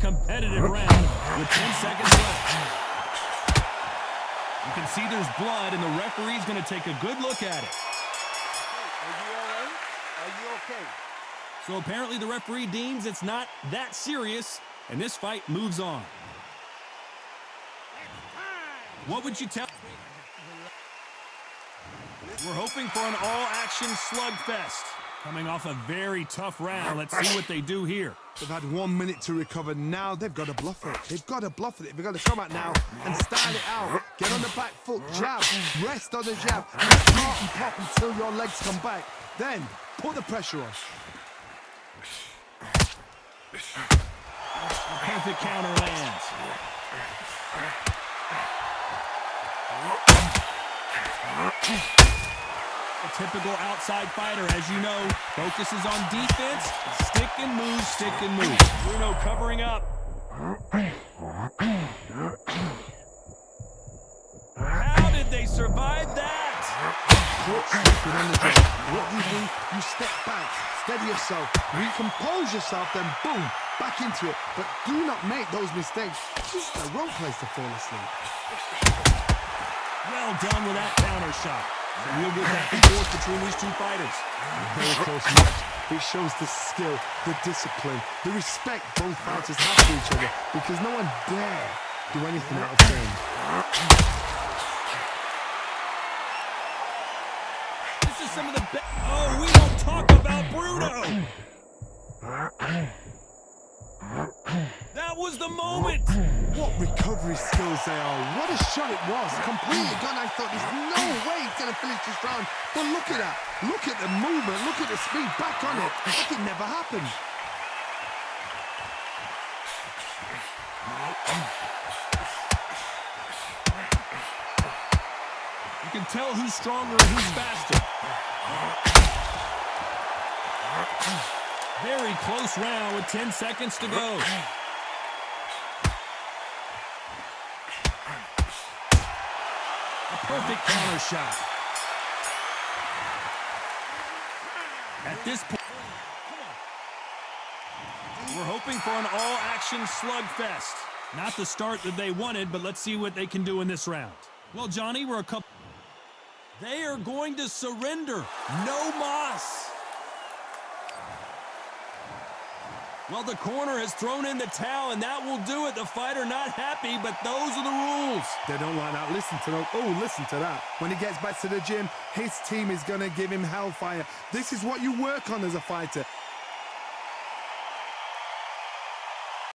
competitive round with 10 seconds left. You can see there's blood, and the referee's going to take a good look at it. Are you all right? Are you okay? So apparently the referee deems it's not that serious, and this fight moves on. What would you tell? We're hoping for an all-action slugfest. Coming off a very tough round. Let's see what they do here. They've had one minute to recover. Now they've got to bluff it. They've got to bluff it. They've got to come out now and style it out. Get on the back foot, jab, rest on the jab, and pop and pop until your legs come back. Then put the pressure on. Perfect counter lands. A typical outside fighter, as you know, focuses on defense, stick and move, stick and move. Bruno covering up. How did they survive that? Foot slipping on the jab. What do you do? You step back, steady yourself, recompose yourself, then boom, back into it. But do not make those mistakes. This is the wrong place to fall asleep. Well done with that counter shot. A real good back and forth between these two fighters. Very close match. It shows the skill, the discipline, the respect both fighters have for each other because no one dare do anything out of turn. This is some of the best. Oh, we don't talk about Bruno. Recovery skills they are. What a shot it was. Completely gone. I thought there's no way he's going to finish this round. But look at that. Look at the movement. Look at the speed. Back on it. Like it never happened. You can tell who's stronger and who's faster. Very close round with 10 seconds to go. Perfect counter shot. At this point, we're hoping for an all-action slugfest. Not the start that they wanted, but let's see what they can do in this round. Well, Johnny, we're a couple... They are going to surrender. No más. Well, the corner has thrown in the towel, and that will do it. The fighter not happy, but those are the rules. They don't like that. Listen to that. Oh, listen to that. When he gets back to the gym, his team is going to give him hellfire. This is what you work on as a fighter.